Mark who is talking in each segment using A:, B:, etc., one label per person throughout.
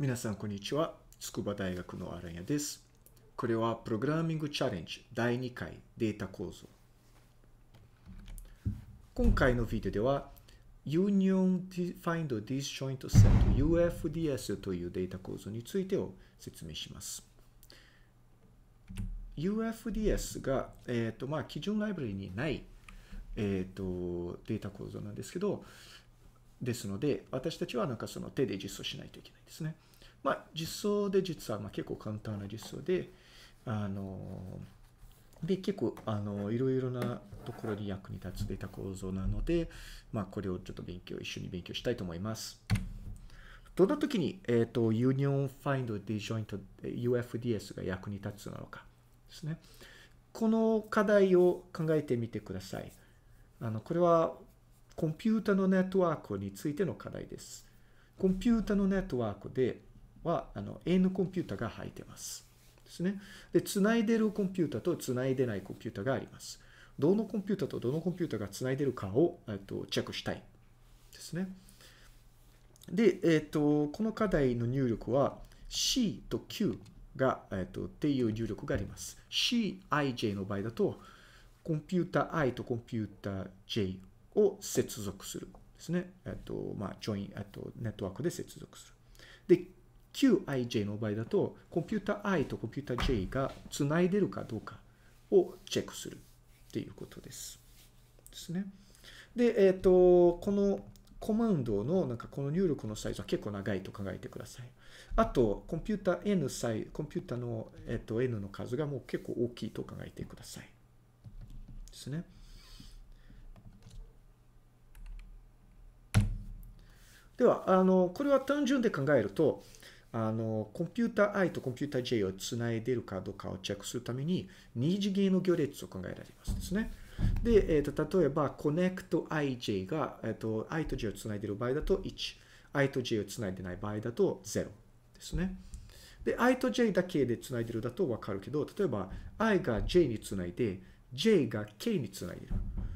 A: 皆さん、こんにちは。筑波大学のアランヤです。これはプログラミングチャレンジ第2回データ構造。今回のビデオでは Union Defined Disjoint Set UFDS というデータ構造についてを説明します。UFDS が、えっ、と、まあ、基準ライブラリにない、えっ、と、データ構造なんですけど、ですので、私たちはなんかその手で実装しないといけないですね。まあ、実装で実はまあ結構簡単な実装で、あの、で、結構、あの、いろいろなところに役に立つデータ構造なので、まあ、これをちょっと勉強、一緒に勉強したいと思います。どの時に、えっ、と、Union Find Disjoint UFDS が役に立つなのかですね。この課題を考えてみてください。あの、これはコンピュータのネットワークについての課題です。コンピュータのネットワークでは、あの、N コンピュータが入ってます。ですね。で、つないでるコンピュータとつないでないコンピュータがあります。どのコンピュータとどのコンピュータがつないでるかを、えっと、チェックしたいですね。で、えっと、この課題の入力は C と Q が、えっと、っていう入力があります。CIJ の場合だと、コンピュータ I とコンピュータ J を接続するですね。えっと、まあ、ジョイン、えっと、ネットワークで接続する。で、QIJ の場合だと、コンピュータ I とコンピュータ J がつないでるかどうかをチェックするっていうことです。ですね。で、えっ、と、このコマンドの、なんかこの入力のサイズは結構長いと考えてください。あと、コンピュータ N サイコンピュータの、えっ、と、N の数がもう結構大きいと考えてください。ですね。では、あの、これは単純で考えると、あの、コンピュータ I とコンピュータ J をつないでるかどうかをチェックするために、二次元の行列を考えられますですね。で、えっ、と、例えば、connect ij が、えっ、と、I と J をつないでる場合だと1、I と J をつないでない場合だと0ですね。で、I と J だけでつないでるだとわかるけど、例えば、I が J につないで、J が K につないでる。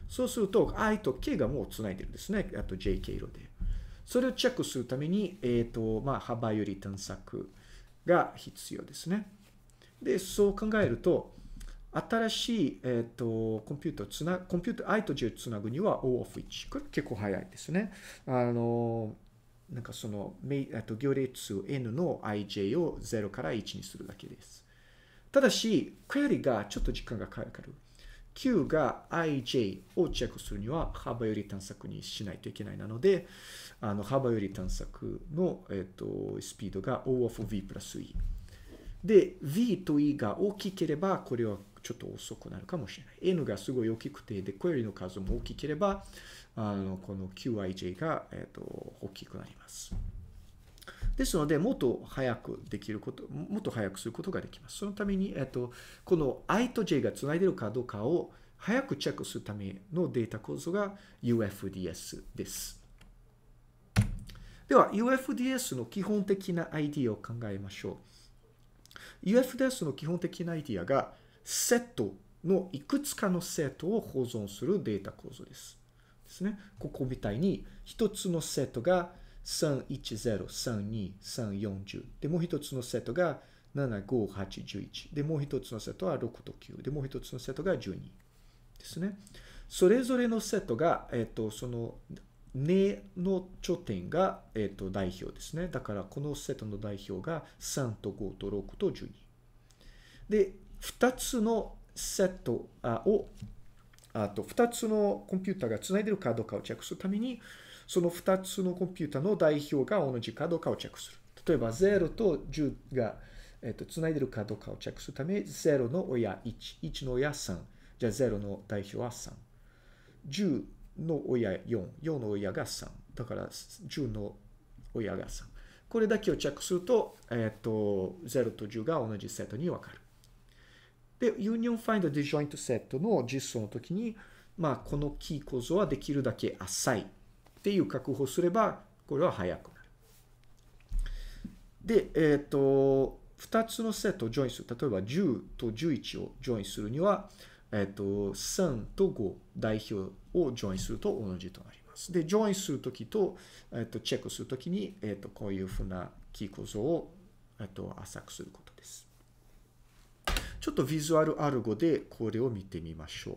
A: そうすると、I と K がもうつないでるんですね。あと JK 色で。それをチェックするために、えっ、ー、と、まあ、幅より探索が必要ですね。で、そう考えると、新しい、えっ、ー、と、コンピューターつな、コンピューター I と J をつなぐには O of 1。これ結構早いですね。あの、なんかその、えっと、行列 N の IJ を0から1にするだけです。ただし、クエリがちょっと時間がかかる。Q が IJ をチェックするには幅より探索にしないといけないなので、あの幅より探索の、えっと、スピードが O of V プラス E。で、V と E が大きければ、これはちょっと遅くなるかもしれない。N がすごい大きくて、で、クエリの数も大きければ、あのこの QIJ が、えっと、大きくなります。ですので、もっと早くできること、もっと早くすることができます。そのために、えっと、この I と J がつないでるかどうかを早くチェックするためのデータ構造が UFDS です。では、UFDS の基本的なアイディアを考えましょう。UFDS の基本的なアイディアが、セットのいくつかのセットを保存するデータ構造です。ですね。ここみたいに、一つのセットが310、32、340。で、もう一つのセットが7、5、8、11。で、もう一つのセットは6と9。で、もう一つのセットが12。ですね。それぞれのセットが、えっ、と、その、根の頂点が、えっ、と、代表ですね。だから、このセットの代表が3と5と6と12。で、2つのセットを、あと2つのコンピューターがつないでるかどうかをチェックするために、その2つのコンピュータの代表が同じかどうかをチェックする。例えば0と10が、えっと、つないでるかどうかをチェックするため、0の親1、1の親3。じゃあ0の代表は3。10の親4、4の親が3。だから10の親が3。これだけをチェックすると、えっと、0と10が同じセットに分かる。で、Union Find Disjoint Set の実装の時に、まあ、この木構造はできるだけ浅いっていう確保すれば、これは早くなる。で、えっ、ー、と、2つのセットをジョインする。例えば10と11をジョインするには、えっ、ー、と、3と5代表をジョインすると同じとなります。で、ジョインするときと、えっと、チェックするときに、えっと、こういうふうな木構造を、えっと、浅くすることです。ちょっとビジュアルアルゴでこれを見てみましょう。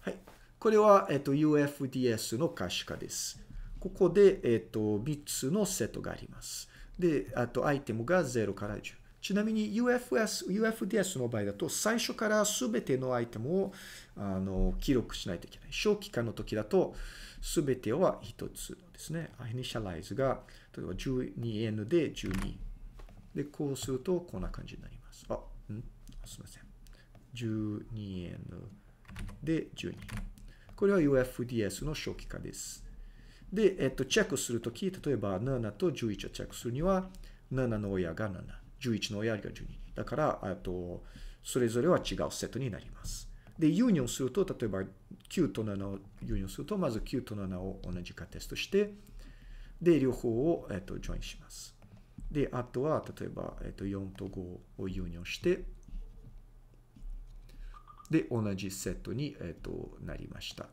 A: はい。これは、えっと、UFDS の可視化です。ここで、えっと、3つのセットがあります。で、あとアイテムが0から10。ちなみに UFS、UFDS の場合だと、最初から全てのアイテムをあの記録しないといけない。小期間の時だと、全ては1つですね。イニシャライズが、例えば 12n で12。で、こうすると、こんな感じになります。あ、ん？すみません。12n で12。これは UFDS の初期化です。で、えっと、チェックするとき、例えば7と11をチェックするには、7の親が7。11の親が12。だから、あと、それぞれは違うセットになります。で、ユニオンすると、例えば9と7をユニオンすると、まず9と7を同じかテストして、で、両方を、えっと、ジョインします。で、あとは、例えば、えっと、4と5をユニオンして、で、同じセットに、えっと、なりました。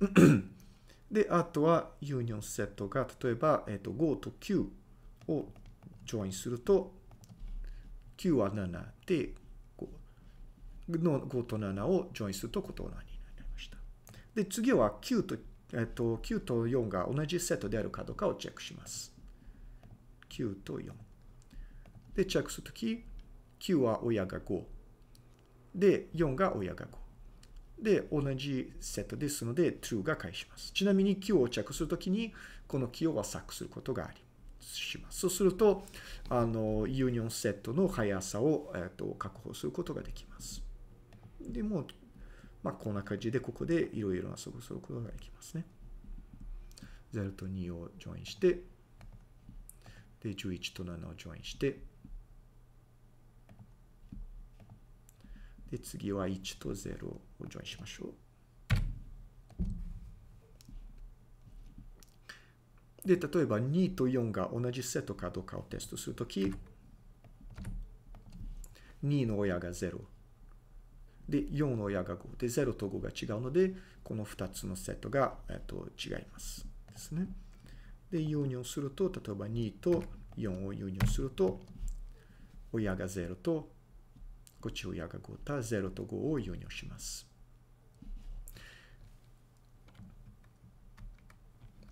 A: で、あとはユニオンセットが、例えば、えっと、5と9をジョインすると、9は7で、の5と7をジョインするとことになりました。で、次は9と、えっと、9と4が同じセットであるかどうかをチェックします。9と4。で、チェックするとき、9は親が5。で、4が親が5。で、同じセットですので、true が返します。ちなみに Q をチェックするときに、この Q をサックすることがありします。そうすると、あの、ユニオンセットの速さを、えっと、確保することができます。でも、まあ、こんな感じで、ここでいろいろな遊ぶすることができますね。0と2をジョインして、で、11と7をジョインして、で、次は1と0をジョインしましょう。で、例えば2と4が同じセットかどうかをテストするとき、2の親が0。で、4の親が5。で、0と5が違うので、この2つのセットが、えっと、違います。ですね。で、ユニオンすると、例えば2と4をユニオンすると、親が0と、こっち親が5た0と5をユニオンします。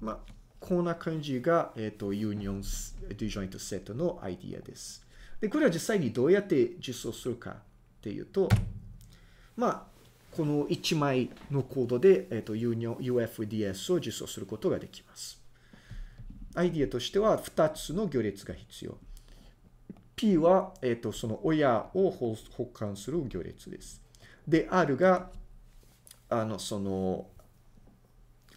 A: まあ、こんな感じが、えっ、ー、と、ユニオン、ディジョイントセットのアイディアです。で、これは実際にどうやって実装するかっていうと、まあ、この1枚のコードで、えっ、ー、と、ユニオン、UFDS を実装することができます。アイディアとしては2つの行列が必要。P は、えっ、ー、と、その親を保管する行列です。で、R が、あの、その、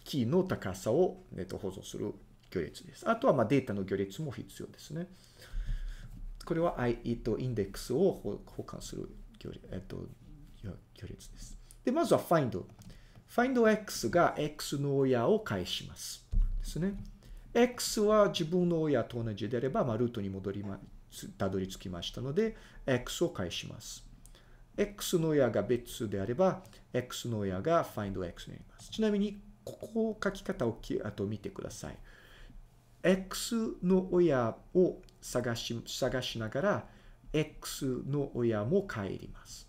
A: キーの高さを、えっと、保存する行列です。あとは、まあ、データの行列も必要ですね。これは、I、えっと、インデックスを保管する行列,、えっと、行列です。で、まずは find。findX が X の親を返します。ですね。X は自分の親と同じであれば、まあ、ルートに戻りま、たどり着きましたので、X を返します。X の親が別であれば、X の親が findX になります。ちなみに、ここを書き方をあと見てください。X の親を探し探しながら、X の親も帰ります。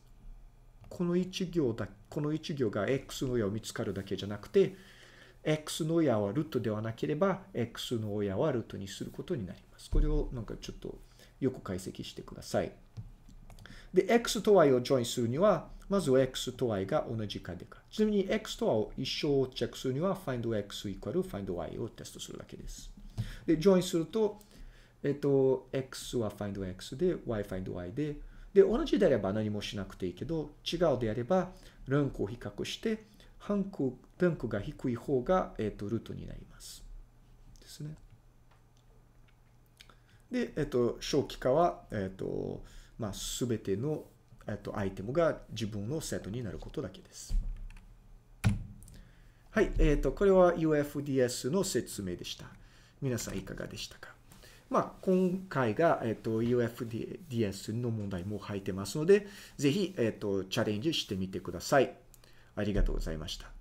A: この一行だ、この一行が X の親を見つかるだけじゃなくて、X の親はルートではなければ、X の親はルートにすることになります。これをなんかちょっとよく解析してください。で、X と Y をジョインするには、まず X と Y が同じかでか。ちなみに X と Y を一生チェックするには findX イコール findY をテストするだけです。で、ジョインすると、えっと、X は findX で、Y findY で、で、同じであれば何もしなくていいけど、違うであれば、ランクを比較して、ランクランクが低い方が、えっと、ルートになります。ですね。で、えっと、小規化は、えっと、まあ、すべての、えっと、アイテムが自分のセットになることだけです。はい、えっ、と、これは UFDS の説明でした。皆さんいかがでしたか？まあ、今回が、えっ、と、UFDS の問題も入ってますので、ぜひ、えっ、と、チャレンジしてみてください。ありがとうございました。